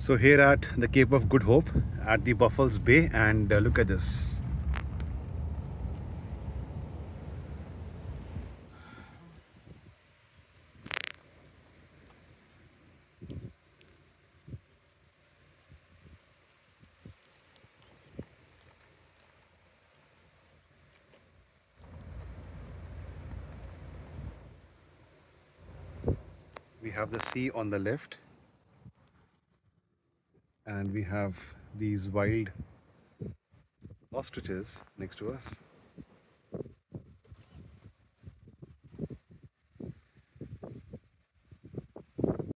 So here at the Cape of Good Hope at the Buffels Bay and uh, look at this. We have the sea on the left and we have these wild ostriches next to us